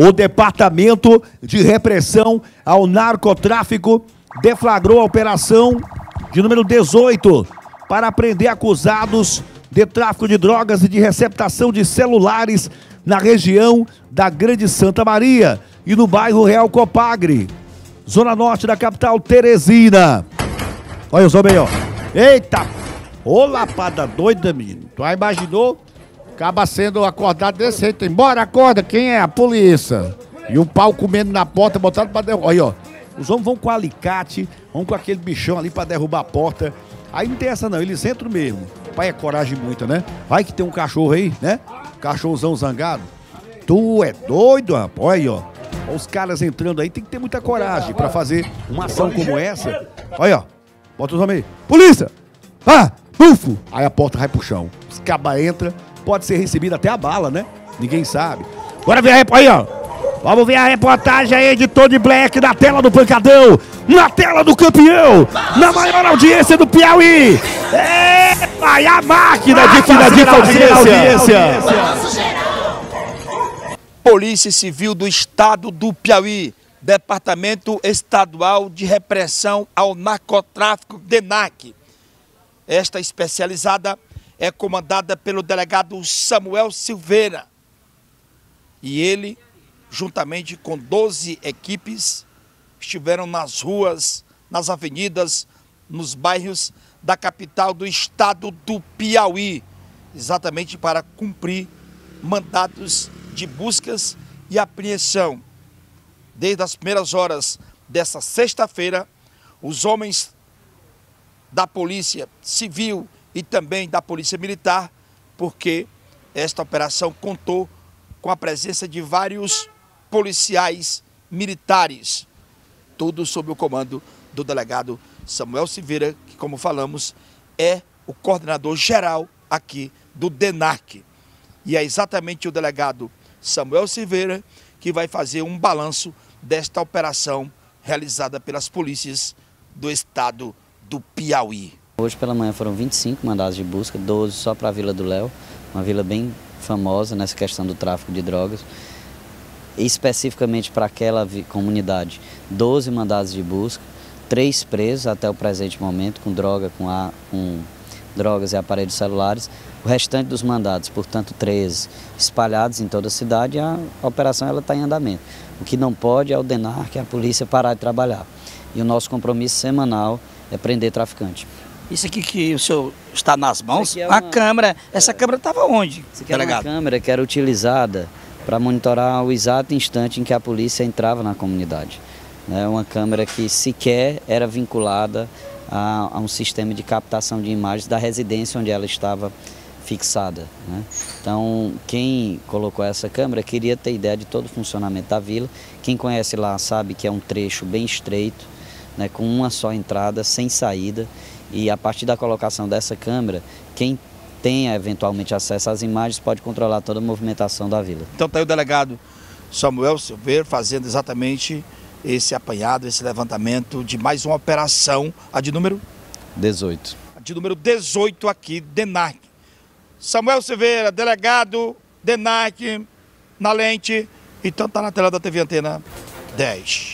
O Departamento de Repressão ao Narcotráfico deflagrou a operação de número 18 para prender acusados de tráfico de drogas e de receptação de celulares na região da Grande Santa Maria e no bairro Real Copagre, zona norte da capital Teresina. Olha os homens aí, ó. Eita! Ô lapada doida, menino. Tu imaginou? Acaba sendo acordado desse jeito. Embora, acorda. Quem é? A polícia. E o pau comendo na porta, botado pra derrubar. Olha, ó. Os homens vão com alicate, vão com aquele bichão ali pra derrubar a porta. Aí não tem essa não, eles entram mesmo. Pai é coragem muita, né? Vai que tem um cachorro aí, né? Cachorrozão zangado. Tu é doido, rapaz. Olha aí, ó. Os caras entrando aí, tem que ter muita coragem pra fazer uma ação como essa. Olha, ó. Bota os homens aí. Polícia! Ah! Bufo! Aí a porta vai pro chão. Os cabas entram, pode ser recebido até a bala, né? Ninguém sabe. Bora ver a aí, ó. Vamos ver a reportagem aí de Tony Black na tela do Pancadão, na tela do campeão, na maior audiência do Piauí. É, vai a máquina de fazer a audiência. Polícia Civil do Estado do Piauí, Departamento Estadual de Repressão ao Narcotráfico, DENAC. Esta especializada é comandada pelo delegado Samuel Silveira. E ele juntamente com 12 equipes, estiveram nas ruas, nas avenidas, nos bairros da capital do estado do Piauí, exatamente para cumprir mandatos de buscas e apreensão. Desde as primeiras horas dessa sexta-feira, os homens da Polícia Civil e também da Polícia Militar, porque esta operação contou com a presença de vários policiais militares, tudo sob o comando do delegado Samuel Silveira, que, como falamos, é o coordenador geral aqui do DENARC. E é exatamente o delegado Samuel Silveira que vai fazer um balanço desta operação realizada pelas polícias do estado do Piauí. Hoje pela manhã foram 25 mandados de busca, 12 só para a Vila do Léo, uma vila bem famosa nessa questão do tráfico de drogas especificamente para aquela comunidade, 12 mandados de busca, três presos até o presente momento com droga, com, a, com drogas e aparelhos celulares. O restante dos mandados, portanto 13, espalhados em toda a cidade, a operação está em andamento. O que não pode é ordenar que a polícia parar de trabalhar. E o nosso compromisso semanal é prender traficante. Isso aqui que o senhor está nas mãos, é uma... a câmera, essa é... câmera estava onde? Isso aqui era uma câmera que era utilizada para monitorar o exato instante em que a polícia entrava na comunidade. É uma câmera que sequer era vinculada a, a, um sistema de captação de imagens da residência onde ela estava fixada. Né? Então, quem colocou essa câmera queria ter ideia de todo o funcionamento da vila. Quem conhece lá sabe que é um trecho bem estreito, né, com uma só entrada, sem saída. E a partir da colocação dessa câmera, quem tenha eventualmente acesso às imagens, pode controlar toda a movimentação da vila. Então está aí o delegado Samuel Silveira fazendo exatamente esse apanhado, esse levantamento de mais uma operação, a de número? 18. A de número 18 aqui, DENARC. Samuel Silveira, delegado DENARC, na lente, então está na tela da TV Antena 10.